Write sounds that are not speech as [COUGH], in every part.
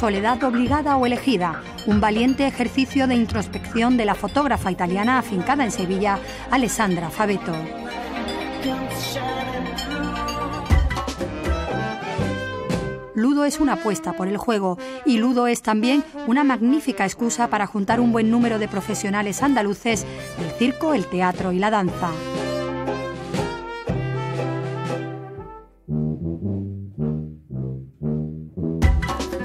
Soledad obligada o elegida, un valiente ejercicio de introspección de la fotógrafa italiana afincada en Sevilla, Alessandra Fabeto. Ludo es una apuesta por el juego y Ludo es también una magnífica excusa para juntar un buen número de profesionales andaluces del circo, el teatro y la danza.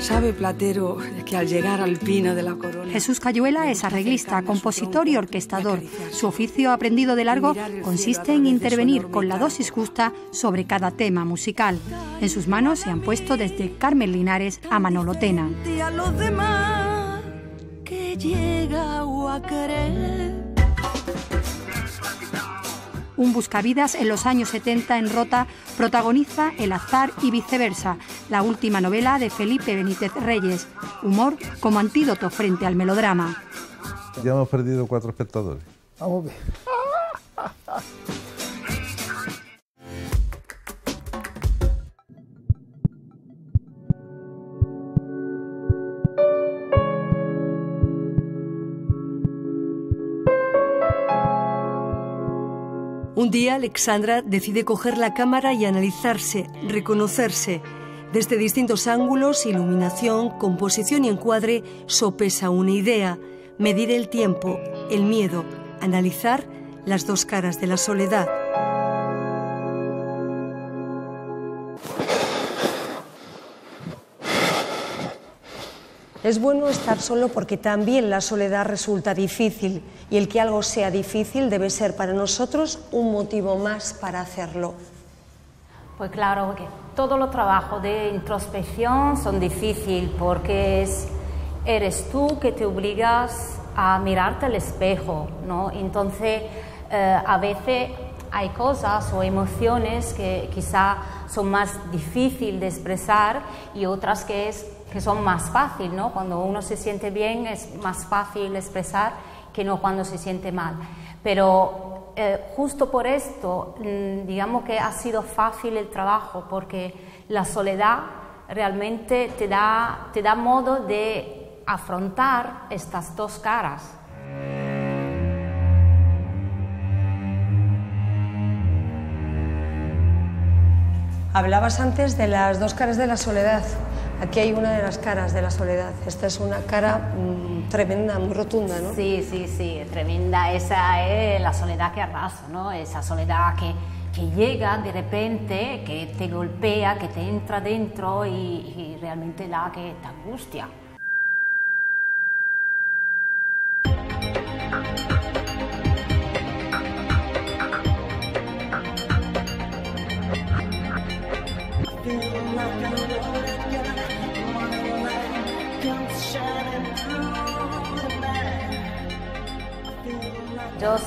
Sabe Platero que al llegar al pino de la corona... Jesús Cayuela es arreglista, compositor y orquestador. Su oficio aprendido de largo consiste en intervenir con la dosis justa sobre cada tema musical. En sus manos se han puesto desde Carmen Linares a Manolo Tena. Un buscavidas en los años 70 en Rota protagoniza El azar y viceversa, la última novela de Felipe Benítez Reyes. Humor como antídoto frente al melodrama. Ya hemos perdido cuatro espectadores. Vamos Un día Alexandra decide coger la cámara y analizarse, reconocerse. Desde distintos ángulos, iluminación, composición y encuadre, sopesa una idea, medir el tiempo, el miedo, analizar las dos caras de la soledad. Es bueno estar solo porque también la soledad resulta difícil y el que algo sea difícil debe ser para nosotros un motivo más para hacerlo. Pues claro, que todos los trabajos de introspección son difíciles porque es, eres tú que te obligas a mirarte al espejo, ¿no? Entonces, eh, a veces hay cosas o emociones que quizá son más difíciles de expresar y otras que es que son más fáciles, ¿no? Cuando uno se siente bien es más fácil expresar que no cuando se siente mal. Pero eh, justo por esto, mm, digamos que ha sido fácil el trabajo, porque la soledad realmente te da, te da modo de afrontar estas dos caras. Hablabas antes de las dos caras de la soledad. Aquí hay una de las caras de la soledad. Esta es una cara mm, tremenda, muy rotunda, ¿no? Sí, sí, sí, tremenda. Esa es la soledad que arrasa, ¿no? Esa soledad que, que llega de repente, que te golpea, que te entra dentro y, y realmente la que te angustia.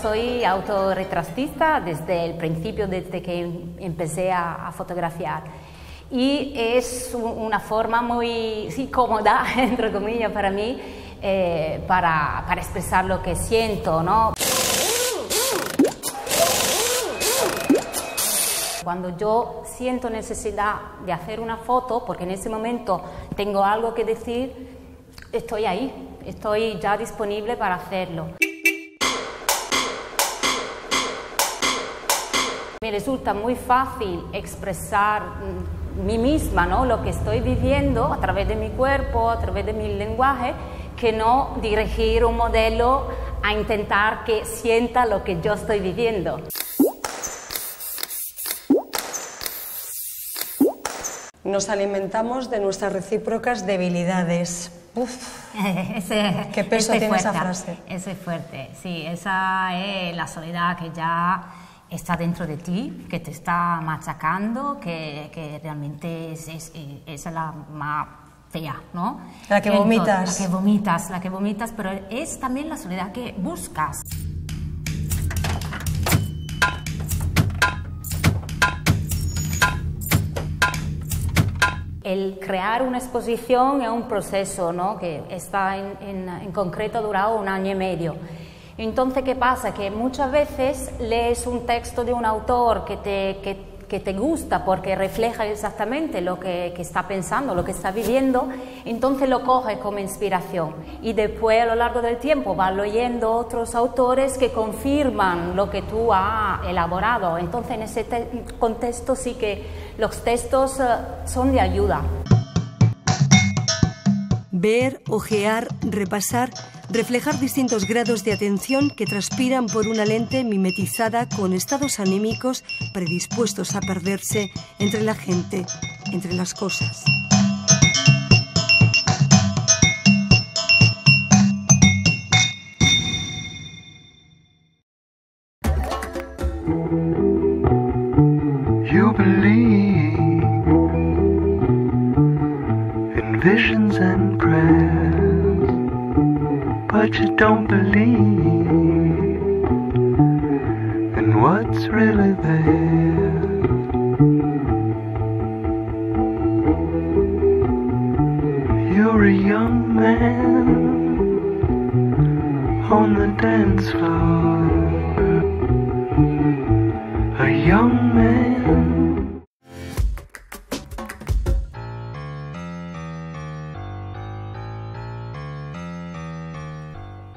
Soy autorretratista desde el principio, desde que empecé a, fotografiar. Y es una forma muy sí, cómoda, [LAUGHS] entre comillas, para mí, eh, para, para expresar lo que siento, ¿no? Cuando yo siento necesidad de hacer una foto, porque en ese momento tengo algo que decir, estoy ahí, estoy ya disponible para hacerlo. Me resulta muy fácil expresar mm, mí misma, ¿no? lo que estoy viviendo a través de mi cuerpo, a través de mi lenguaje, que no dirigir un modelo a intentar que sienta lo que yo estoy viviendo. Nos alimentamos de nuestras recíprocas debilidades. Uf, [LAUGHS] Ese- ¿Qué peso tiene esa fuerte, frase? Ese es fuerte, sí, esa es la soledad que ya está dentro de ti, que te está machacando, que, que realmente es, es, es la más fea, ¿no? La que Entonces, vomitas. La que vomitas, la que vomitas, pero es también la soledad que buscas. El crear una exposición es un proceso ¿no? que está en, en- en concreto durado un año y medio. Entonces, ¿qué pasa? Que muchas veces lees un texto de un autor que te, que, que te gusta porque refleja exactamente lo que, que, está pensando, lo que está viviendo, entonces lo coges como inspiración y después a lo largo del tiempo vas leyendo otros autores que confirman lo que tú has elaborado. Entonces en ese contexto sí que los textos eh, son de ayuda. Ver, ojear, repasar reflejar distintos grados de atención que transpiran por una lente mimetizada con estados anímicos predispuestos a perderse entre la gente, entre las cosas.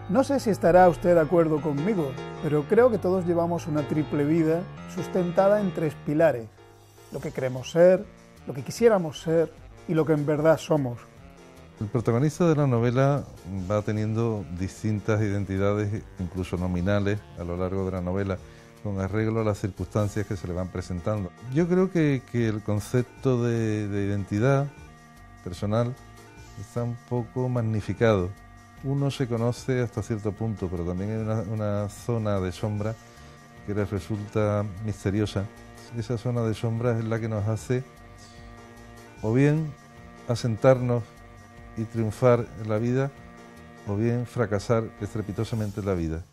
No sé si estará usted de acuerdo conmigo, pero creo que todos llevamos una triple vida sustentada en tres pilares. Lo que queremos ser, lo que quisiéramos ser y lo que en verdad somos. El protagonista de la novela va teniendo distintas identidades, incluso nominales, a lo largo de la novela, con arreglo a las circunstancias que se le van presentando. Yo creo que, el concepto de identidad personal está un poco magnificado uno se conoce hasta cierto punto, pero también hay una, zona de sombra que les resulta misteriosa. Esa zona de sombra es la que nos hace o bien asentarnos y triunfar en la vida, o bien fracasar estrepitosamente en la vida.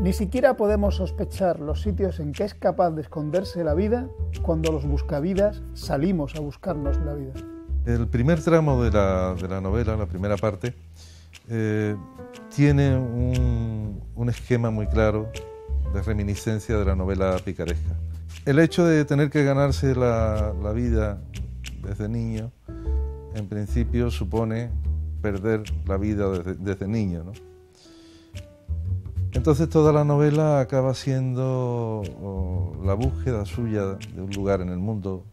Ni siquiera podemos sospechar los sitios en que es capaz de esconderse la vida cuando los buscavidas salimos a buscarnos la vida. El primer tramo de la, novela, la primera parte, eh, tiene un, esquema muy claro de reminiscencia de la novela picaresca. El hecho de tener que ganarse la, vida desde niño, en principio supone perder la vida desde, niño. Entonces toda la novela acaba siendo la búsqueda suya de un lugar en el mundo.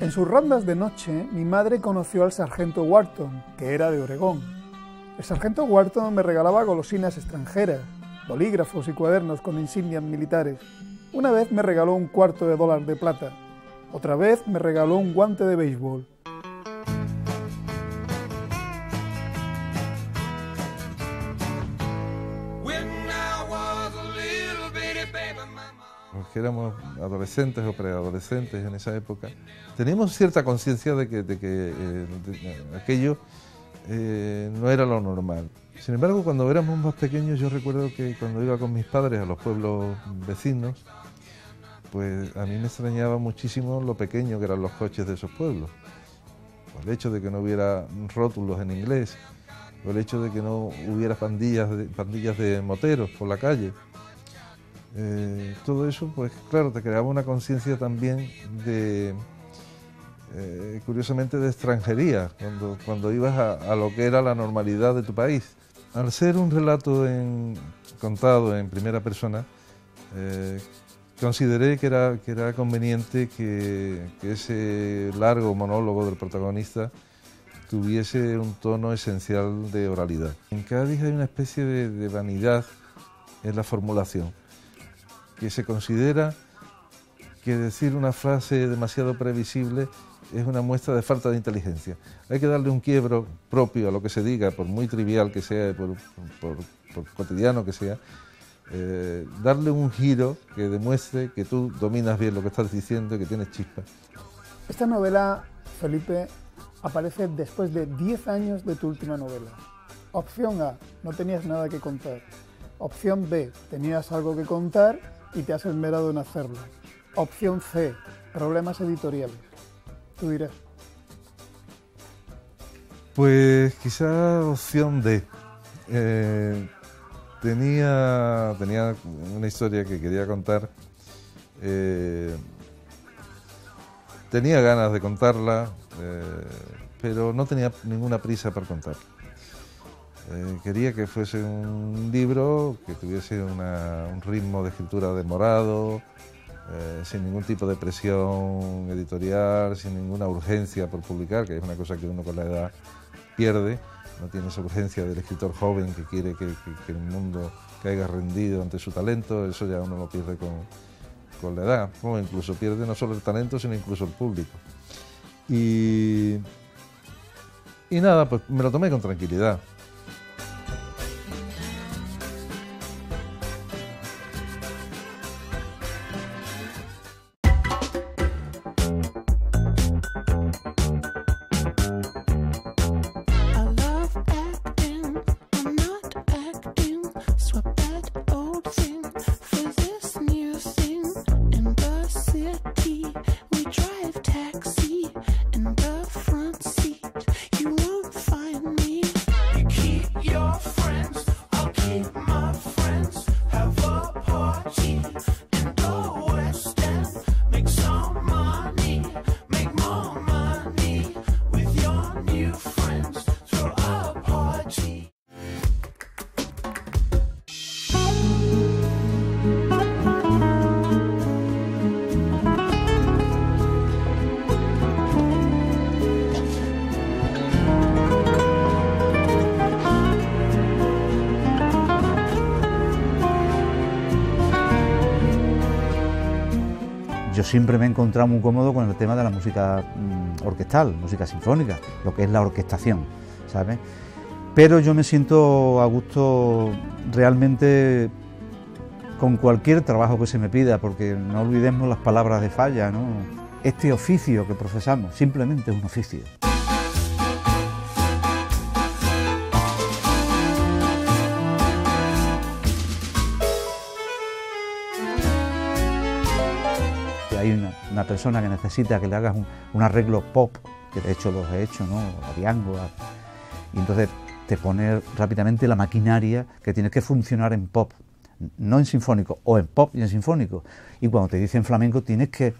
En sus rondas de noche, mi madre conoció al sargento Wharton, que era de Oregón. El sargento Wharton me regalaba golosinas extranjeras, bolígrafos y cuadernos con insignias militares. Una vez me regaló un cuarto de dólar de plata. Otra vez me regaló un guante de béisbol. Que éramos adolescentes o preadolescentes en esa época, teníamos cierta conciencia de que, eh, aquello eh, no era lo normal. Sin embargo, cuando éramos más pequeños, yo recuerdo que cuando iba con mis padres a los pueblos vecinos, pues a mí me extrañaba muchísimo lo pequeño que eran los coches de esos pueblos. El hecho de que no hubiera rótulos en inglés, o el hecho de que no hubiera pandillas pandillas de moteros por la calle. Eh, todo eso, pues claro, te creaba una conciencia también de, eh, curiosamente, de extranjería, cuando, cuando ibas a, lo que era la normalidad de tu país. Al ser un relato contado en primera persona, eh, consideré que era, que era conveniente que, ese largo monólogo del protagonista tuviese un tono esencial de oralidad. En Cádiz hay una especie de vanidad en la formulación que se considera que decir una frase demasiado previsible es una muestra de falta de inteligencia. Hay que darle un quiebro propio a lo que se diga, por muy trivial que sea, por, cotidiano que sea, eh, darle un giro que demuestre que tú dominas bien lo que estás diciendo y que tienes chispa. Esta novela, Felipe, aparece después de 10 años de tu última novela. Opción A, no tenías nada que contar. Opción B, tenías algo que contar y te has esmerado en hacerlo. Opción C, problemas editoriales. Tú dirás. Pues quizá opción D. Eh, tenía, tenía una historia que quería contar. eh, tenía ganas de contarla, eh, pero no tenía ninguna prisa por contarla. Eh, quería que fuese un libro que tuviese un ritmo de escritura demorado, eh, sin ningún tipo de presión editorial, sin ninguna urgencia por publicar, que es una cosa que uno con la edad pierde. No tiene esa urgencia del escritor joven que quiere que, el mundo caiga rendido ante su talento, eso ya uno lo pierde con, con la edad, incluso pierde no solo el talento, sino incluso el público. Y, y nada, pues me lo tomé con tranquilidad. Siempre me he encontrado muy cómodo con el tema de la música mm, orquestal, música sinfónica, lo que es la orquestación, ¿sabes? Pero yo me siento a gusto realmente con cualquier trabajo que se me pida, porque no olvidemos las palabras de falla, ¿no? Este oficio que profesamos simplemente es un oficio. Hay una, persona que necesita que le hagas un, arreglo pop, que de hecho los he hecho, ¿no? A Diango, a- y entonces te pone rápidamente la maquinaria que tiene que funcionar en pop, no en sinfónico, o en pop y en sinfónico. Y cuando te dicen flamenco tienes que,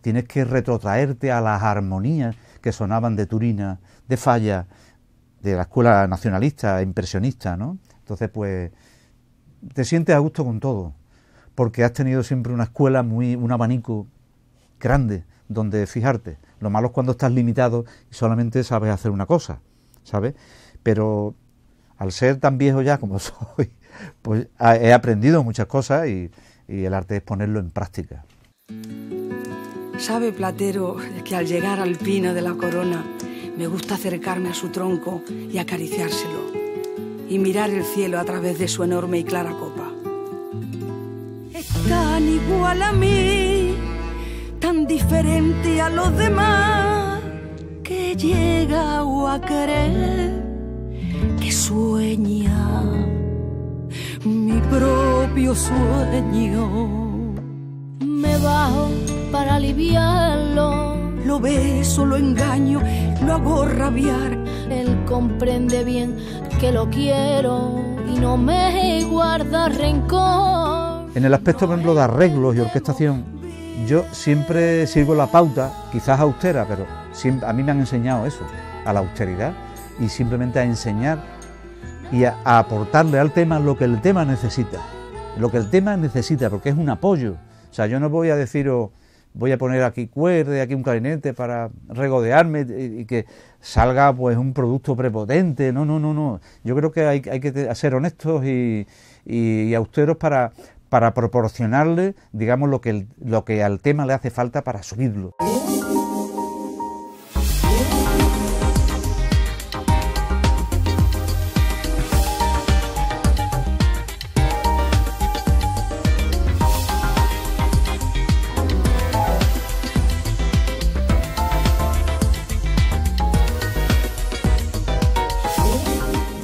tienes que retrotraerte a las armonías que sonaban de Turina, de Falla, de la escuela nacionalista, impresionista, ¿no? Entonces, pues, te sientes a gusto con todo, porque has tenido siempre una escuela muy, un abanico grande donde fijarte. Lo malo es cuando estás limitado y solamente sabes hacer una cosa, ¿sabes? Pero al ser tan viejo ya como [LAUGHS] soy, pues he aprendido muchas cosas y, el arte es ponerlo en práctica. Sabe Platero que al llegar al pino de la corona me gusta acercarme a su tronco y acariciárselo y mirar el cielo a través de su enorme y clara copa. Es tan igual a mí, tan diferente a los demás, que llega a querer que sueña mi propio sueño. Me bajo para aliviarlo. Lo beso, lo engaño, lo hago rabiar. Él comprende bien que lo quiero y no me guarda rencor. En el aspecto, por ejemplo, de arreglos y orquestación, yo siempre sigo la pauta, quizás austera, pero siem- a mí me han enseñado eso, a la austeridad y simplemente a enseñar y a, aportarle al tema lo que el tema necesita, lo que el tema necesita, porque es un apoyo. O sea, yo no voy a decir, oh, voy a poner aquí cuerda, aquí un clarinete para regodearme y, que salga pues un producto prepotente. No, no, no, no. Yo creo que hay, hay que ser honestos y- y austeros para, para proporcionarle, digamos, lo que, el- lo que al tema le hace falta para subirlo.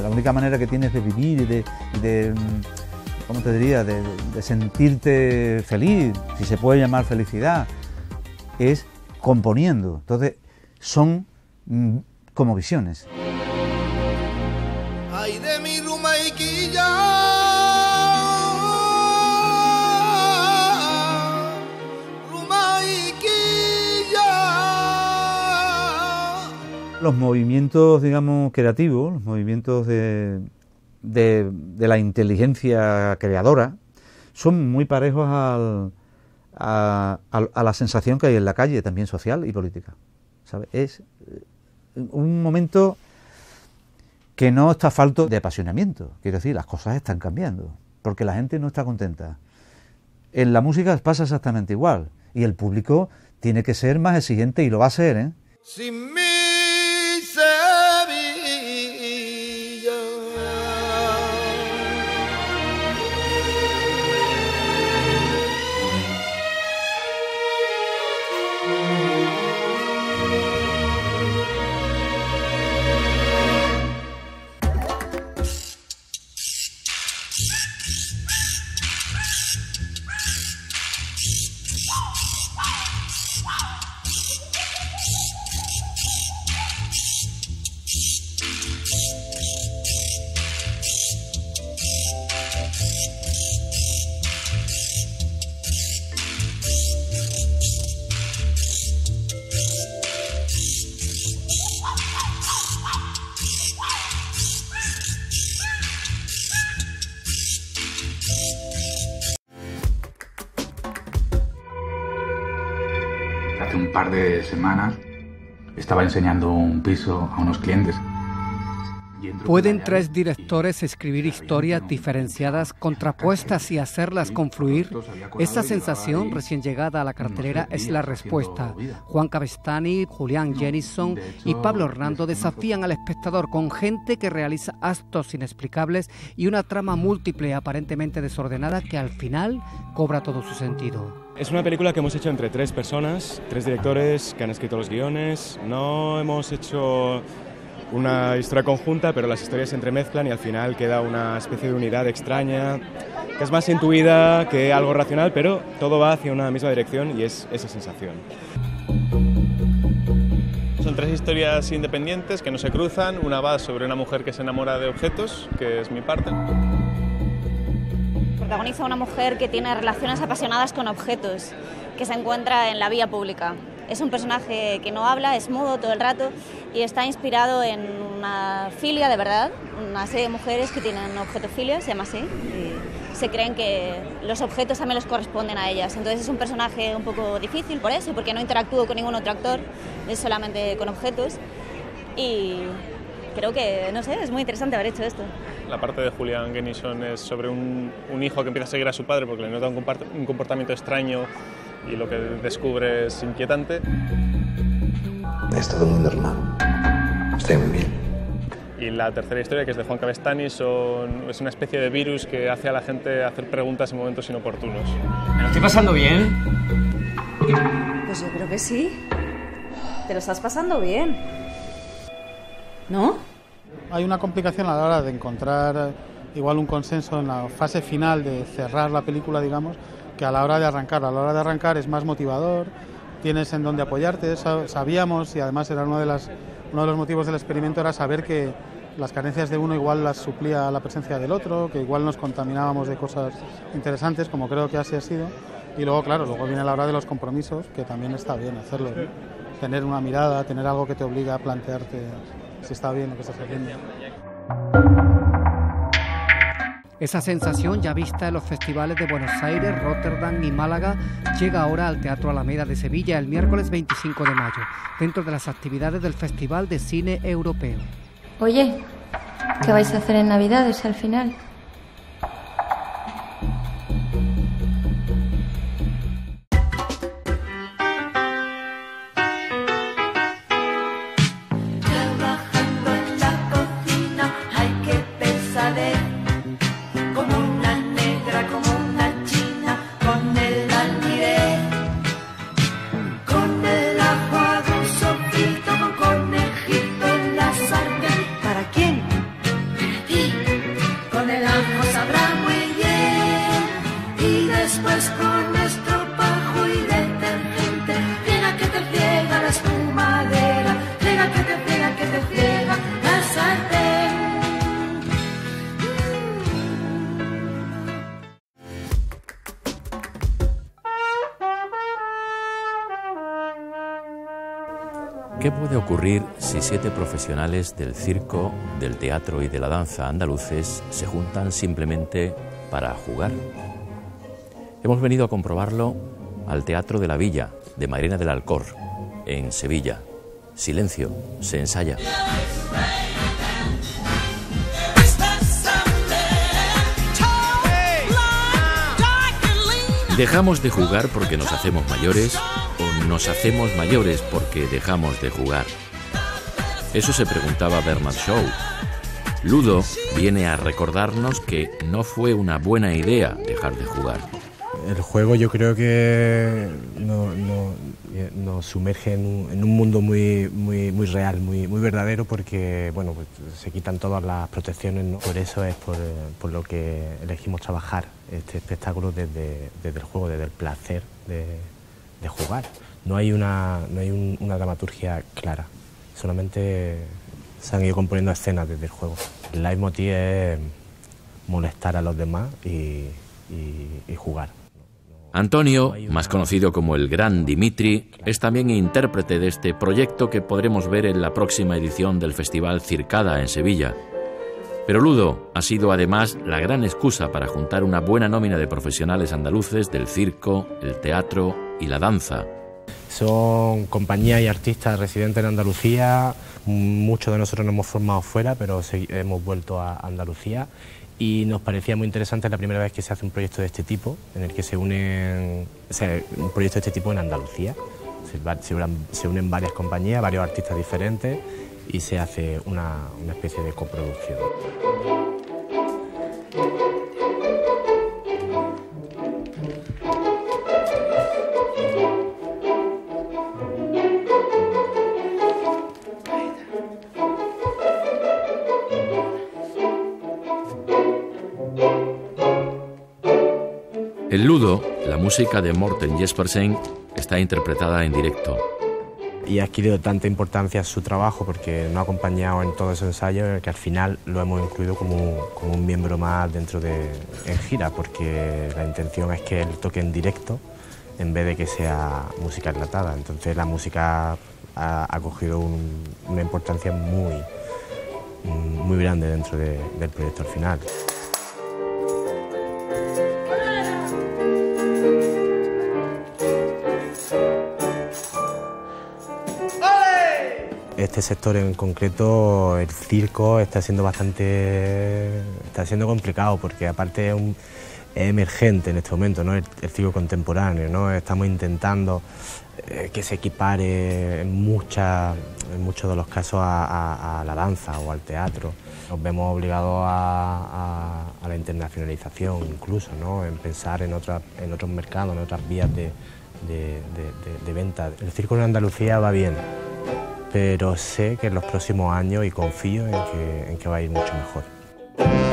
La única manera que tienes de vivir y de, de, mm, ¿cómo te diría?, de, sentirte feliz, si se puede llamar felicidad, es componiendo. Entonces, son mm, como visiones. Los movimientos, digamos, creativos, los movimientos de, de- de la inteligencia creadora, son muy parejos al- a, la sensación que hay en la calle, también social y política. ¿sabe? Es eh, un momento que no está falto de apasionamiento. Quiero decir, las cosas están cambiando, porque la gente no está contenta. En la música pasa exactamente igual, y el público tiene que ser más exigente y lo va a ser, ¿eh? Semanas estaba enseñando un piso a unos clientes. ¿Pueden tres directores escribir historias diferenciadas, contrapuestas y hacerlas confluir? Esta sensación recién llegada a la cartelera es la respuesta. Juan Cabestani, Julián Jennison y Pablo Hernando desafían al espectador con gente que realiza actos inexplicables y una trama múltiple aparentemente desordenada que al final cobra todo su sentido. Es una película que hemos hecho entre tres personas, tres directores que han escrito los guiones. No hemos hecho una historia conjunta, pero las historias se entremezclan y al final queda una especie de unidad extraña, que es más intuida que algo racional, pero todo va hacia una misma dirección y es esa sensación. Son tres historias independientes que no se cruzan. Una va sobre una mujer que se enamora de objetos, que es mi parte. Protagoniza una mujer que tiene relaciones apasionadas con objetos, que se encuentra en la vía pública. Es un personaje que no habla, es mudo todo el rato y está inspirado en una filia de verdad, una serie de mujeres que tienen objetofilia, se llama así, y se creen que los objetos también les corresponden a ellas. Entonces es un personaje un poco difícil por eso, porque no interactúo con ningún otro actor, es solamente con objetos y creo que, no sé, es muy interesante haber hecho esto. La parte de Julian Gennison es sobre un, un hijo que empieza a seguir a su padre porque le nota un comportamiento extraño y lo que descubre es inquietante. Es todo muy normal. Estoy muy bien. Y la tercera historia, que es de Juan Cabestani, son, es una especie de virus que hace a la gente hacer preguntas en momentos inoportunos. ¿Me lo estoy pasando bien? Pues yo creo que sí. Te lo estás pasando bien. ¿No? Hay una complicación a la hora de encontrar eh, igual un consenso en la fase final de cerrar la película, digamos, que a la hora de arrancar. A la hora de arrancar es más motivador, tienes en dónde apoyarte, sa- sabíamos y además era uno de, las, uno de los motivos del experimento era saber que las carencias de uno igual las suplía la presencia del otro, que igual nos contaminábamos de cosas interesantes, como creo que así ha sido. Y luego, claro, luego viene la hora de los compromisos, que también está bien hacerlo. ¿no? Tener una mirada, tener algo que te obliga a plantearte si está bien lo que estás haciendo. Esa sensación ya vista en los festivales de Buenos Aires, Rotterdam y Málaga llega ahora al Teatro Alameda de Sevilla el miércoles 25 de mayo, dentro de las actividades del Festival de Cine Europeo. Oye, ¿qué vais a hacer en Navidades al final? ¿Qué puede ocurrir si siete profesionales del circo, del teatro y de la danza andaluces se juntan simplemente para jugar? Hemos venido a comprobarlo al Teatro de la Villa de Marina del Alcor, en Sevilla. Silencio, se ensaya. ¿Dejamos de jugar porque nos hacemos mayores nos hacemos mayores porque dejamos de jugar? Eso se preguntaba Bernard Shaw. Ludo viene a recordarnos que no fue una buena idea dejar de jugar. El juego yo creo que no- no- nos sumerge en un, mundo muy, muy, muy real, muy, muy verdadero, porque bueno, pues, se quitan todas las protecciones. Por eso es por, lo que elegimos trabajar este espectáculo desde, desde el juego, desde el placer de jugar. No hay, una, no hay un- una dramaturgia clara, solamente se han ido componiendo escenas desde el juego. El leitmotiv es molestar a los demás y- y- y jugar. Antonio, más conocido como el Gran Dimitri, es también intérprete de este proyecto que podremos ver en la próxima edición del Festival Circada en Sevilla. Pero Ludo ha sido además la gran excusa para juntar una buena nómina de profesionales andaluces del circo, el teatro y la danza. Son compañías y artistas residentes en Andalucía. Muchos de nosotros nos hemos formado fuera, pero hemos vuelto a Andalucía. Y nos parecía muy interesante la primera vez que se hace un proyecto de este tipo, en el que se unen, o sea, un proyecto de este tipo en Andalucía. Se, unen varias compañías, varios artistas diferentes y se hace una especie de coproducción. El Ludo, la música de Morten Jespersen, está interpretada en directo. y ha adquirido tanta importancia su trabajo porque nos ha acompañado en todo ese ensayo que al final lo hemos incluido como, como un miembro más dentro de en gira porque la intención es que él toque en directo en vez de que sea música enlatada. Entonces la música ha, cogido un- una importancia muy, muy grande dentro de- del proyecto al final. Este sector en concreto, el circo, está siendo bastante, está siendo complicado porque aparte es, emergente en este momento, ¿no? el, circo contemporáneo, ¿no? Estamos intentando eh, que se equipare en, en muchos de los casos a, la danza o al teatro. Nos vemos obligados a, la internacionalización incluso, ¿no? en pensar en, otras- en otros mercados, en otras vías de venta. El circo en Andalucía va bien, pero sé que en los próximos años y confío en que, en que va a ir mucho mejor.